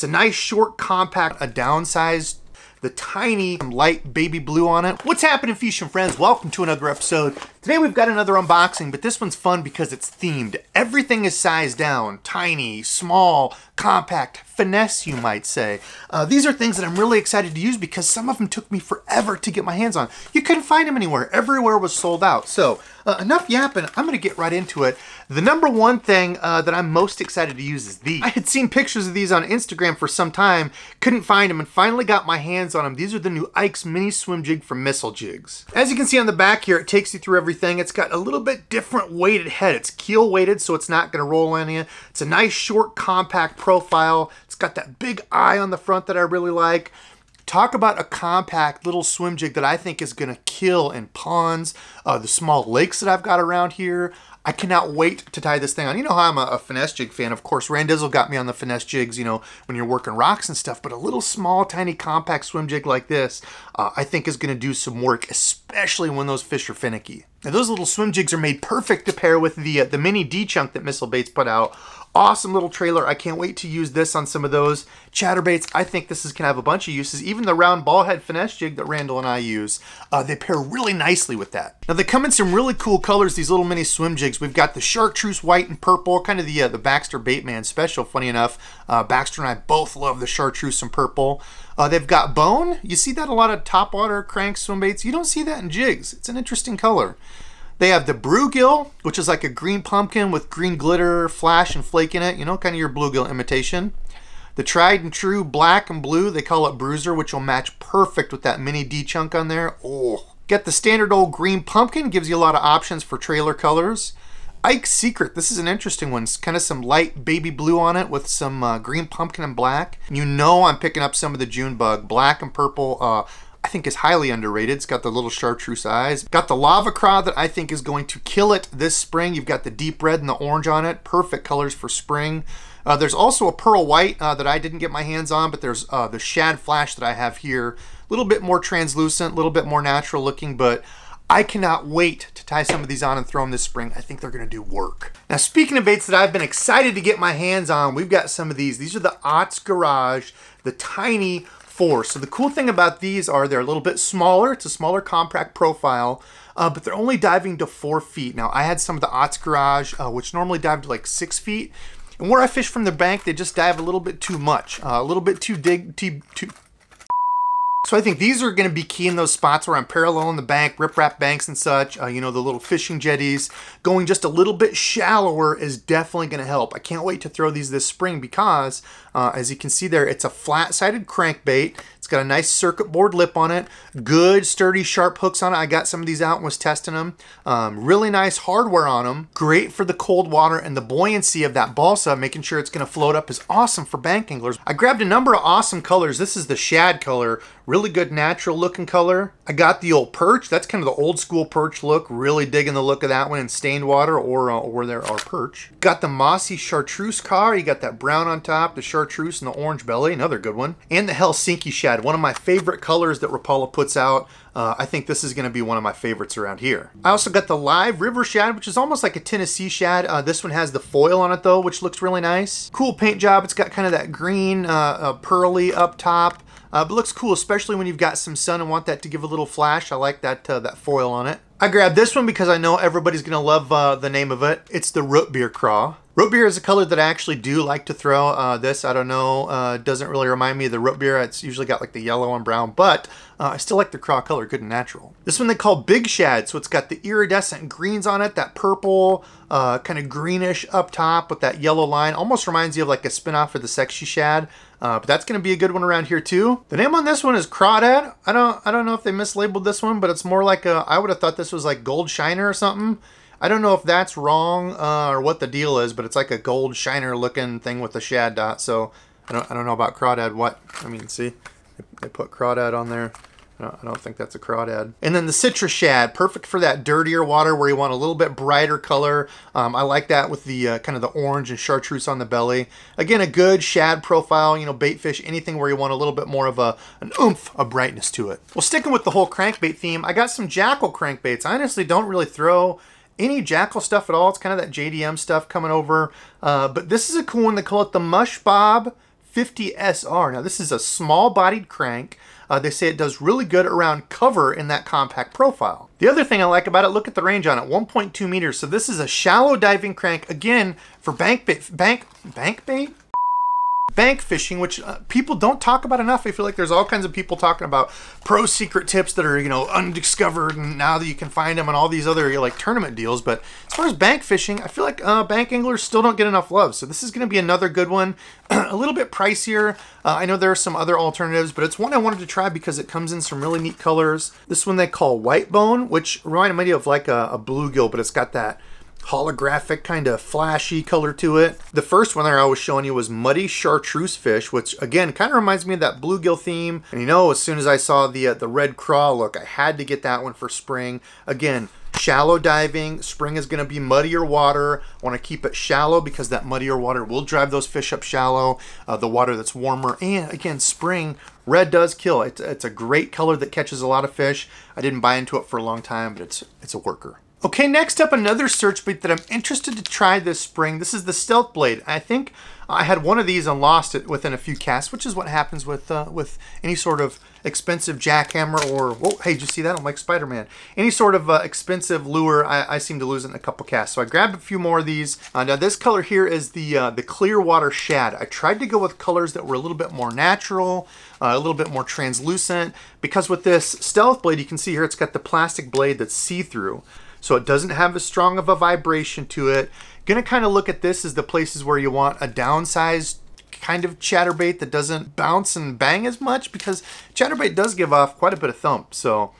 It's a nice, short, compact, a downsized the tiny light baby blue on it. What's happening, Fusion Friends? Welcome to another episode. Today we've got another unboxing, but this one's fun because it's themed. Everything is sized down, tiny, small, compact, finesse, you might say. Uh, these are things that I'm really excited to use because some of them took me forever to get my hands on. You couldn't find them anywhere. Everywhere was sold out. So uh, enough yapping. I'm to get right into it. The number one thing uh, that I'm most excited to use is these. I had seen pictures of these on Instagram for some time, couldn't find them, and finally got my hands on them. These are the new Ike's Mini Swim Jig from Missile Jigs. As you can see on the back here, it takes you through everything. It's got a little bit different weighted head. It's keel weighted, so it's not to roll on you. It's a nice, short, compact profile. It's got that big eye on the front that I really like. Talk about a compact little swim jig that I think is going to kill in ponds, uh, the small lakes that I've got around here. I cannot wait to tie this thing on. You know how I'm a, a, finesse jig fan. Of course, Randizzle got me on the finesse jigs, you know, when you're working rocks and stuff. But a little small, tiny, compact swim jig like this, uh, I think is going to do some work, especially when those fish are finicky. Now, those little swim jigs are made perfect to pair with the, uh, the mini D-Chunk that Missile Baits put out Awesome little trailer. I can't wait to use this on some of those chatterbaits. I think this is going to have a bunch of uses. Even the round ball head finesse jig that Randall and I use, uh, they pair really nicely with that. Now they come in some really cool colors, these little mini swim jigs. We've got the chartreuse white and purple, kind of the, uh, the Baxter Baitman special, funny enough. Uh, Baxter and I both love the chartreuse and purple. Uh, they've got bone. You see that a lot of topwater crank swim baits. You don't see that in jigs. It's an interesting color. They have the bluegill, which is like a green pumpkin with green glitter, flash, and flake in it. You know, kind of your bluegill imitation. The tried and true black and blue, they call it bruiser, which will match perfect with that mini D chunk on there. Oh, get the standard old green pumpkin, gives you a lot of options for trailer colors. Ike's Secret, this is an interesting one. It's kind of some light baby blue on it with some uh, green pumpkin and black. You know I'm picking up some of the June bug, black and purple. Uh, I think is highly underrated. It's got the little chartreuse eyes. Got the lava craw that I think is going to kill it this spring. You've got the deep red and the orange on it. Perfect colors for spring. Uh, there's also a pearl white uh, that I didn't get my hands on, but there's uh, the shad flash that I have here. A little bit more translucent, a little bit more natural looking, but I cannot wait to tie some of these on and throw them this spring. I think they're going to do work. Now, speaking of baits that I've been excited to get my hands on, we've got some of these. These are the Otts Garage, the tiny four. So the cool thing about these are they're a little bit smaller. It's a smaller compact profile, uh, but they're only diving to four feet. Now I had some of the Otts Garage, uh, which normally dive to like six feet. And where I fish from the bank, they just dive a little bit too much, uh, a little bit too dig, too, too so I think these are going to be key in those spots where I'm paralleling the bank, riprap banks and such, uh, you know, the little fishing jetties. Going just a little bit shallower is definitely going to help. I can't wait to throw these this spring because, uh, as you can see there, it's a flat-sided crankbait got a nice circuit board lip on it. Good, sturdy, sharp hooks on it. I got some of these out and was testing them. Um, really nice hardware on them. Great for the cold water and the buoyancy of that balsa, making sure it's going to float up is awesome for bank anglers. I grabbed a number of awesome colors. This is the shad color. Really good natural looking color. I got the old perch. That's kind of the old school perch look. Really digging the look of that one in stained water or, uh, or there are perch. Got the mossy chartreuse car. You got that brown on top, the chartreuse and the orange belly. Another good one. And the Helsinki shad one of my favorite colors that Rapala puts out. Uh, I think this is going to be one of my favorites around here. I also got the live river shad, which is almost like a Tennessee shad. Uh, this one has the foil on it though, which looks really nice. Cool paint job. It's got kind of that green uh, uh pearly up top. Uh, but looks cool, especially when you've got some sun and want that to give a little flash. I like that uh, that foil on it. I grabbed this one because I know everybody's going to love the name of it. It's the root beer craw. Root beer is a color that I actually do like to throw. Uh, this, I don't know, uh, doesn't really remind me of the root beer. It's usually got like the yellow and brown, but uh, I still like the craw color, good and natural. This one they call Big Shad, so it's got the iridescent greens on it, that purple, uh, kind of greenish up top with that yellow line. Almost reminds you of like a spinoff of the Sexy Shad. Uh, but that's going to be a good one around here too. The name on this one is Crawdad. I don't I don't know if they mislabeled this one, but it's more like a, I would have thought this was like Gold Shiner or something. I don't know if that's wrong uh, or what the deal is, but it's like a gold shiner looking thing with a shad dot. So I don't, I don't know about crawdad. What? I mean, see, they put crawdad on there. I don't think that's a crawdad. And then the citrus shad, perfect for that dirtier water where you want a little bit brighter color. Um, I like that with the uh, kind of the orange and chartreuse on the belly. Again, a good shad profile, you know, bait fish, anything where you want a little bit more of a an oomph of brightness to it. Well, sticking with the whole crankbait theme, I got some Jackall crankbaits. I honestly don't really throw any Jackall stuff at all. It's kind of that JDM stuff coming over. Uh, but this is a cool one. They call it the Mushbob 50SR. Now this is a small bodied crank. Uh, they say it does really good around cover in that compact profile. The other thing I like about it, look at the range on it, 1.2 meters. So this is a shallow diving crank, again, for bank bait, bank, bank bait? Bank fishing, which uh, people don't talk about enough. I feel like there's all kinds of people talking about pro secret tips that are, you know, undiscovered and now that you can find them and all these other like tournament deals. But as far as bank fishing, I feel like uh, bank anglers still don't get enough love. So this is going to be another good one. a little bit pricier. Uh, I know there are some other alternatives, but it's one I wanted to try because it comes in some really neat colors. This one they call white bone, which reminded me of like a, a bluegill, but it's got that holographic kind of flashy color to it. The first one there I was showing you was muddy chartreuse fish, which again kind of reminds me of that bluegill theme. And you know, as soon as I saw the uh, the red craw look, I had to get that one for spring. Again, shallow diving. Spring is going to be muddier water. I want to keep it shallow because that muddier water will drive those fish up shallow. Uh, the water that's warmer. And again, spring, red does kill. It's, it's a great color that catches a lot of fish. I didn't buy into it for a long time, but it's, it's a worker. Okay, next up, another search bait that I'm interested to try this spring. This is the Stealth Blade. I think I had one of these and lost it within a few casts, which is what happens with uh, with any sort of expensive jackhammer or, whoa, hey, did you see that? I'm like Spider-Man. Any sort of uh, expensive lure, I, I, seem to lose in a couple casts. So I grabbed a few more of these. Uh, now this color here is the, uh, the Clearwater Shad. I tried to go with colors that were a little bit more natural, uh, a little bit more translucent, because with this Stealth Blade, you can see here it's got the plastic blade that's see-through so it doesn't have as strong of a vibration to it. Gonna kind of look at this as the places where you want a downsized kind of chatterbait that doesn't bounce and bang as much because chatterbait does give off quite a bit of thump. So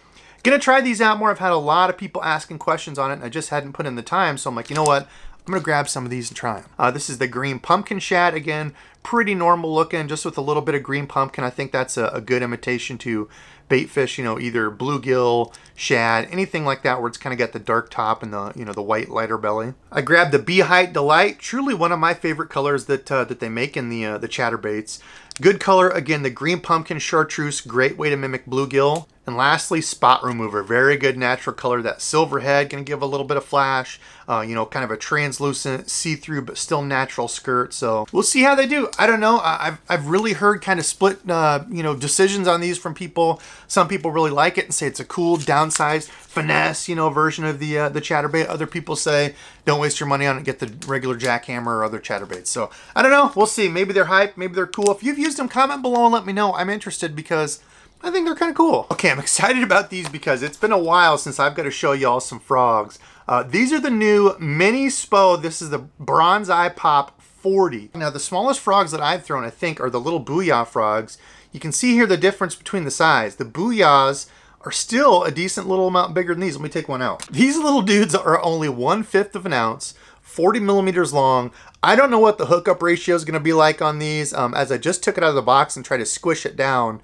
gonna try these out more. I've had a lot of people asking questions on it and I just hadn't put in the time. So I'm like, you know what? I'm gonna grab some of these and try them. Uh, this is the green pumpkin shad. Again, pretty normal looking, just with a little bit of green pumpkin. I think that's a, a good imitation to bait fish, you know, either bluegill, shad, anything like that where it's kind of got the dark top and the, you know, the white lighter belly. I grabbed the Beehite Delight, truly one of my favorite colors that uh, that they make in the uh, the chatterbaits. Good color, again, the green pumpkin chartreuse, great way to mimic bluegill. And lastly, spot remover, very good natural color. That silver head gonna give a little bit of flash, uh, you know, kind of a translucent, see-through, but still natural skirt. So we'll see how they do. I don't know. I've, I've really heard kind of split, uh, you know, decisions on these from people. Some people really like it and say it's a cool, downsized, finesse, you know, version of the uh, the chatterbait. Other people say don't waste your money on it, get the regular jackhammer or other chatterbaits. So I don't know. We'll see. Maybe they're hype. Maybe they're cool. If you've used them, comment below and let me know. I'm interested because I think they're kind of cool. Okay, I'm excited about these because it's been a while since I've got to show y'all some frogs. Uh, these are the new Mini SPRO. This is the Bronzeye Pop 40. Now, the smallest frogs that I've thrown, I think, are the little Booyah frogs. You can see here the difference between the size. The Booyahs are still a decent little amount bigger than these. Let me take one out. These little dudes are only one-fifth of an ounce, 40 millimeters long. I don't know what the hookup ratio is going to be like on these. Um, as I just took it out of the box and tried to squish it down,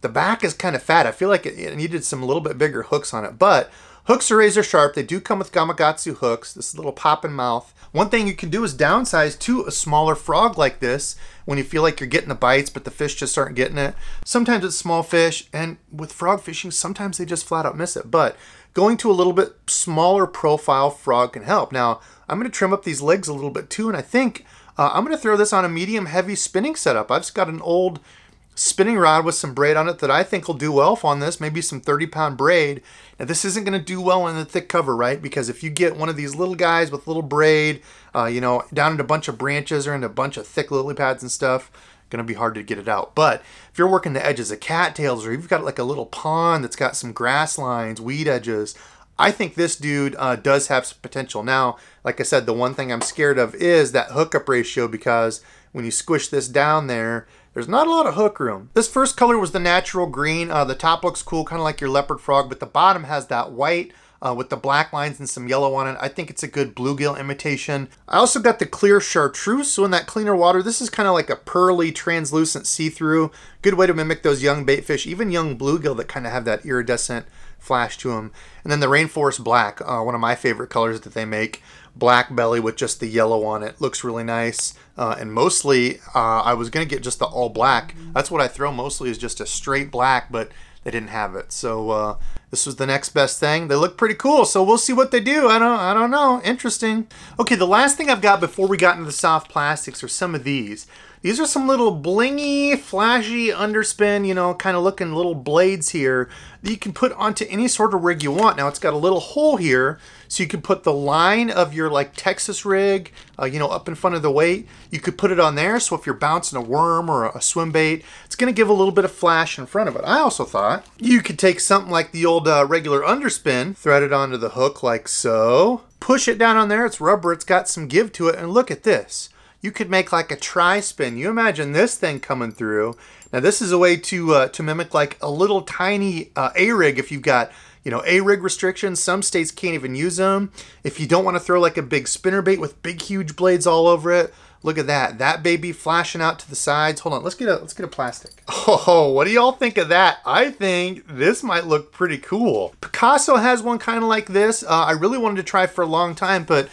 the back is kind of fat. I feel like it, needed some little bit bigger hooks on it, but hooks are razor sharp. They do come with Gamakatsu hooks, this little pop in mouth. One thing you can do is downsize to a smaller frog like this when you feel like you're getting the bites, but the fish just aren't getting it. Sometimes it's small fish, and with frog fishing, sometimes they just flat out miss it. But going to a little bit smaller profile frog can help. Now, I'm going to trim up these legs a little bit too, and I think uh, I'm going to throw this on a medium heavy spinning setup. I've got an old spinning rod with some braid on it that I think will do well on this, maybe some 30 pound braid. Now this isn't going to do well in the thick cover, right? Because if you get one of these little guys with little braid, uh, you know, down in a bunch of branches or in a bunch of thick lily pads and stuff, going to be hard to get it out. But if you're working the edges of cattails or you've got like a little pond that's got some grass lines, weed edges, I think this dude uh, does have some potential. Now, like I said, the one thing I'm scared of is that hookup ratio because when you squish this down there, there's not a lot of hook room. This first color was the natural green. Uh, the top looks cool, kind of like your leopard frog, but the bottom has that white uh, with the black lines and some yellow on it. I think it's a good bluegill imitation. I also got the clear chartreuse, so in that cleaner water, this is kind of like a pearly, translucent see-through. Good way to mimic those young bait fish, even young bluegill that kind of have that iridescent flash to them. And then the rainforest black, uh, one of my favorite colors that they make black belly with just the yellow on it. Looks really nice. Uh, and mostly, uh, I was going to get just the all black. That's what I throw mostly is just a straight black, but they didn't have it. So uh, this was the next best thing. They look pretty cool, so we'll see what they do. I don't, I don't know. Interesting. Okay, the last thing I've got before we got into the soft plastics are some of these. These are some little blingy, flashy underspin, you know, kind of looking little blades here that you can put onto any sort of rig you want. Now it's got a little hole here, so you can put the line of your like Texas rig, uh, you know, up in front of the weight. You could put it on there, so if you're bouncing a worm or a swim bait, it's gonna give a little bit of flash in front of it. I also thought you could take something like the old uh, regular underspin, thread it onto the hook like so, push it down on there, it's rubber, it's got some give to it, and look at this you could make like a tri-spin. You imagine this thing coming through. Now this is a way to uh, to mimic like a little tiny uh, A-rig if you've got you know A-rig restrictions. Some states can't even use them. If you don't want to throw like a big spinner bait with big huge blades all over it, look at that. That baby flashing out to the sides. Hold on, let's get a let's get a plastic. Oh, what do y'all think of that? I think this might look pretty cool. Picasso has one kind of like this. Uh, I really wanted to try for a long time, but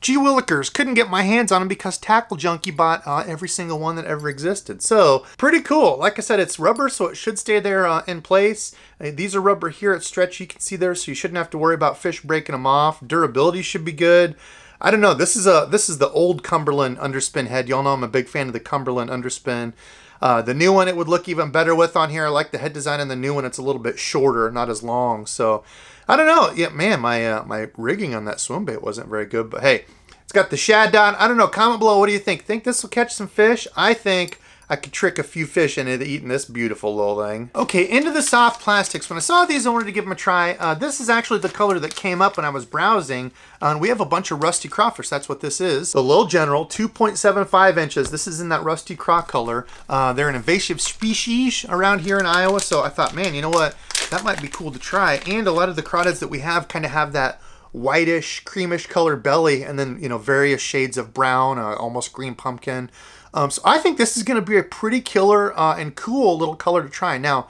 Gee Willikers, couldn't get my hands on them because Tackle Junkie bought uh, every single one that ever existed. So, pretty cool. Like I said, it's rubber, so it should stay there uh, in place. Uh, these are rubber here at stretch, you can see there, so you shouldn't have to worry about fish breaking them off. Durability should be good. I don't know. This is a this is the old Cumberland underspin head. Y'all know I'm a big fan of the Cumberland underspin. Uh, the new one it would look even better with on here. I like the head design and the new one. It's a little bit shorter, not as long. So I don't know. Yeah, man, my uh, my rigging on that swim bait wasn't very good. But hey, it's got the shad dot. I don't know. Comment below. What do you think? Think this will catch some fish? I think I could trick a few fish into eating this beautiful little thing. Okay, into the soft plastics. When I saw these, I wanted to give them a try. Uh, this is actually the color that came up when I was browsing. Uh, and we have a bunch of rusty crawfish. That's what this is. The Lil General, 2.75 inches. This is in that rusty craw color. Uh, they're an invasive species around here in Iowa. So I thought, man, you know what? That might be cool to try. And a lot of the crawdads that we have kind of have that whitish, creamish colored belly, and then, you know, various shades of brown, uh, almost green pumpkin. Um, so I think this is going to be a pretty killer uh, and cool little color to try. Now,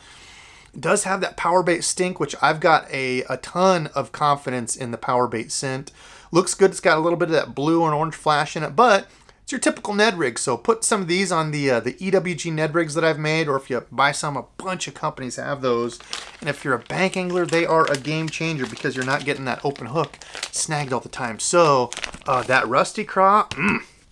does have that power bait stink, which I've got a, a ton of confidence in the power bait scent. Looks good. It's got a little bit of that blue and orange flash in it, but it's your typical Ned rig. So put some of these on the uh, the EWG Ned rigs that I've made, or if you buy some, a bunch of companies have those. And if you're a bank angler, they are a game changer because you're not getting that open hook snagged all the time. So uh, that rusty craw.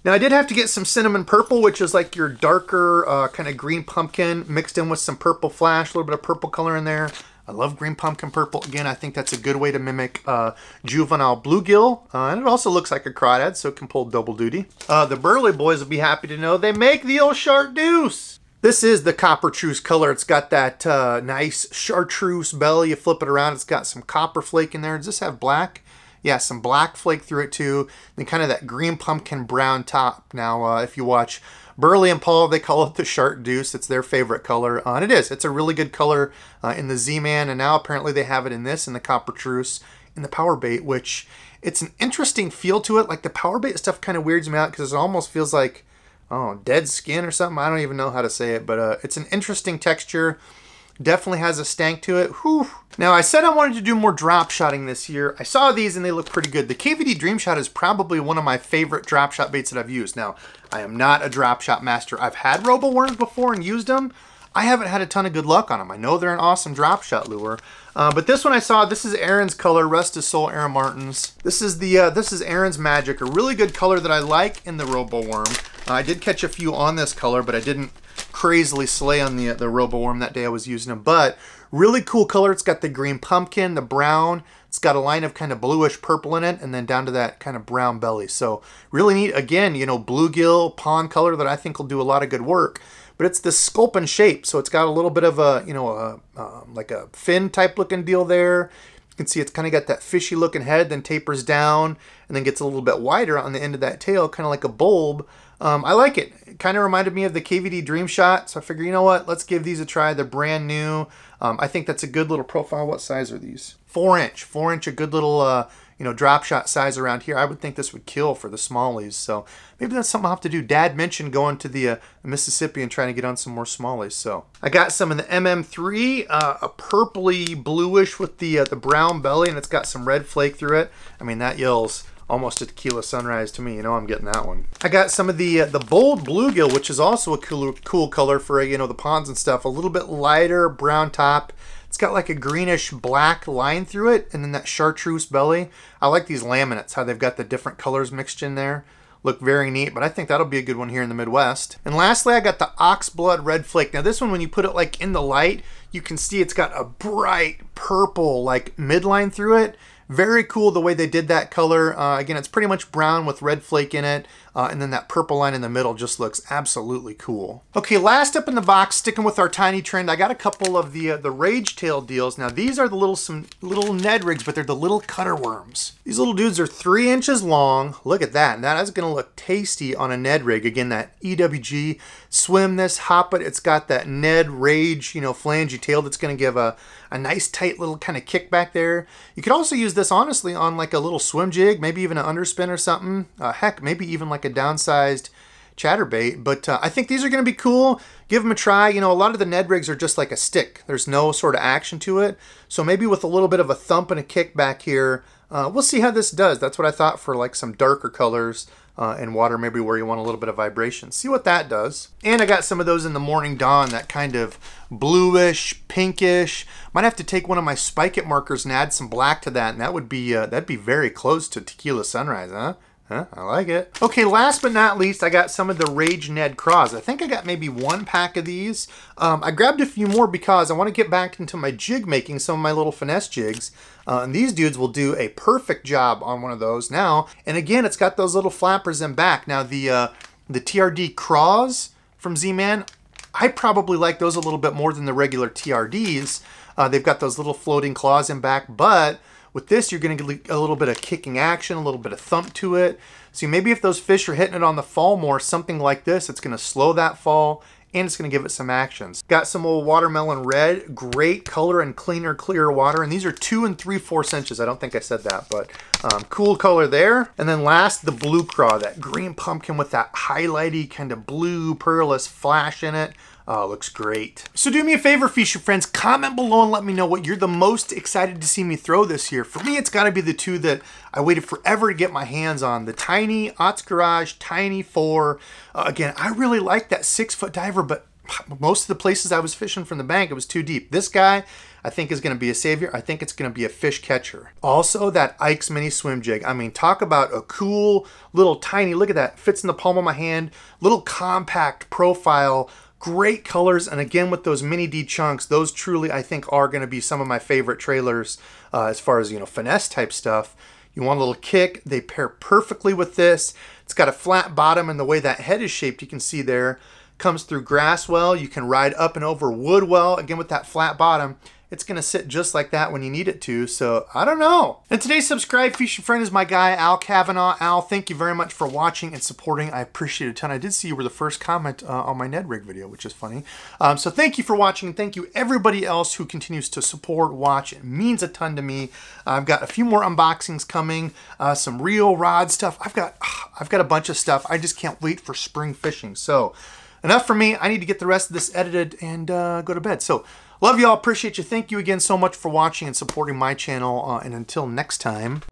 Now I did have to get some cinnamon purple, which is like your darker uh, kind of green pumpkin mixed in with some purple flash, a little bit of purple color in there. I love green pumpkin purple. Again, I think that's a good way to mimic uh, juvenile bluegill. Uh, and it also looks like a crawdad, so it can pull double duty. Uh, the Burley boys will be happy to know they make the old chartreuse. This is the coppertreuse color. It's got that uh, nice chartreuse belly. You flip it around, it's got some copper flake in there. Does this have black? Yeah, some black flake through it too. And kind of that green pumpkin brown top. Now, uh, if you watch Burley and Paul, they call it the Shark Deuce. It's their favorite color. Uh, and it is. It's a really good color uh, in the Z-Man. And now apparently they have it in this, in the Coppertreuse, in the Power Bait, which it's an interesting feel to it. Like the Power Bait stuff kind of weirds me out because it almost feels like, oh, dead skin or something. I don't even know how to say it. But uh, it's an interesting texture. Definitely has a stank to it. Whew. Now, I said I wanted to do more drop shotting this year. I saw these and they look pretty good. The KVD Dream Shot is probably one of my favorite drop shot baits that I've used. Now, I am not a drop shot master. I've had robo worms before and used them. I haven't had a ton of good luck on them. I know they're an awesome drop shot lure. Uh, but this one I saw, this is Aaron's color, Rest his soul, Aaron Martens. This is the uh, this is Aaron's Magic, a really good color that I like in the robo worm. Uh, I did catch a few on this color, but I didn't crazily slay on the, the Roboworm that day I was using them. But really cool color. It's got the green pumpkin, the brown. It's got a line of kind of bluish purple in it and then down to that kind of brown belly. So really neat. Again, you know, bluegill pond color that I think will do a lot of good work. But it's this sculpin shape. So it's got a little bit of a, you know, a, um, like a fin type looking deal there. You can see it's kind of got that fishy looking head, then tapers down, and then gets a little bit wider on the end of that tail, kind of like a bulb. Um, I like it. It kind of reminded me of the KVD Dream Shot, so I figure, you know what, let's give these a try. They're brand new. Um, I think that's a good little profile. What size are these? Four inch. Four inch, a good little uh, you know, drop shot size around here. I would think this would kill for the smallies. So maybe that's something I'll have to do. Dad mentioned going to the, uh, Mississippi and trying to get on some more smallies. So I got some in the MM3, uh, a purpley bluish with the, uh, the brown belly, and it's got some red flake through it. I mean, that yells almost a tequila sunrise to me. You know I'm getting that one. I got some of the uh, the bold bluegill, which is also a cool, cool color for, you know, the ponds and stuff. A little bit lighter brown top. It's got like a greenish black line through it and then that chartreuse belly. I like these laminates, how they've got the different colors mixed in there. look very neat, but I think that'll be a good one here in the Midwest. And lastly, I got the Oxblood Red Flake. Now this one, when you put it like in the light, you can see it's got a bright purple like midline through it. Very cool the way they did that color. Uh, again, it's pretty much brown with red flake in it. Uh, and then that purple line in the middle just looks absolutely cool. Okay, last up in the box, sticking with our tiny trend, I got a couple of the uh, the Rage Tail deals. Now these are the little some little Ned rigs, but they're the little cutter worms. These little dudes are three inches long. Look at that, and that is gonna look tasty on a Ned rig. Again, that EWG swim this, hop it. It's got that Ned Rage, you know, flangey tail that's gonna give a a nice tight little kind of kick back there. You could also use this honestly on like a little swim jig, maybe even an underspin or something. Uh, heck, maybe even like a downsized chatterbait. But uh, I think these are going to be cool. Give them a try. You know, a lot of the Ned rigs are just like a stick. There's no sort of action to it. So maybe with a little bit of a thump and a kick back here, uh, we'll see how this does. That's what I thought for like some darker colors uh, in water, maybe where you want a little bit of vibration. See what that does. And I got some of those in the morning dawn, that kind of bluish, pinkish. Might have to take one of my Spike-It markers and add some black to that, and that would be uh, that'd be very close to tequila sunrise, huh? Huh, I like it. Okay, last but not least, I got some of the Rage Ned Craws. I think I got maybe one pack of these. Um, I grabbed a few more because I want to get back into my jig making, some of my little finesse jigs. Uh, and these dudes will do a perfect job on one of those now. And again, it's got those little flappers in back. Now, the, uh, the TRD Craws from Z-Man, I probably like those a little bit more than the regular TRDs. Uh, they've got those little floating claws in back, but with this, you're going to get a little bit of kicking action, a little bit of thump to it. So maybe if those fish are hitting it on the fall more, something like this, it's going to slow that fall and it's going to give it some actions. Got some old watermelon red, great color and cleaner, clearer water. And these are two and three fourths inches. I don't think I said that, but um, cool color there. And then last, the blue craw, that green pumpkin with that highlighty kind of blue pearlescent flash in it. Oh, looks great. So do me a favor, Fisher friends, comment below and let me know what you're the most excited to see me throw this year. For me, it's gotta be the two that I waited forever to get my hands on. The Tiny Otts Garage Tiny 4. Uh, again, I really like that six foot diver, but most of the places I was fishing from the bank, it was too deep. This guy, I think is going to be a savior. I think it's going to be a fish catcher. Also, that Ike's Mini Swim Jig. I mean, talk about a cool little tiny, look at that, fits in the palm of my hand, little compact profile Great colors, and again with those mini D chunks, those truly I think are going to be some of my favorite trailers uh, as far as, you know, finesse type stuff. You want a little kick, they pair perfectly with this. It's got a flat bottom and the way that head is shaped, you can see there, comes through grass well. You can ride up and over wood well, again with that flat bottom it's going to sit just like that when you need it to. So I don't know. And today's subscribe feature friend is my guy, Al Kavanaugh. Al, thank you very much for watching and supporting. I appreciate it a ton. I did see you were the first comment uh, on my Ned Rig video, which is funny. Um, so thank you for watching. Thank you everybody else who continues to support, watch. It means a ton to me. I've got a few more unboxings coming, uh, some real rod stuff. I've got, I've got a bunch of stuff. I just can't wait for spring fishing. So enough for me. I need to get the rest of this edited and uh, go to bed. So Love you all. Appreciate you. Thank you again so much for watching and supporting my channel. Uh, and until next time.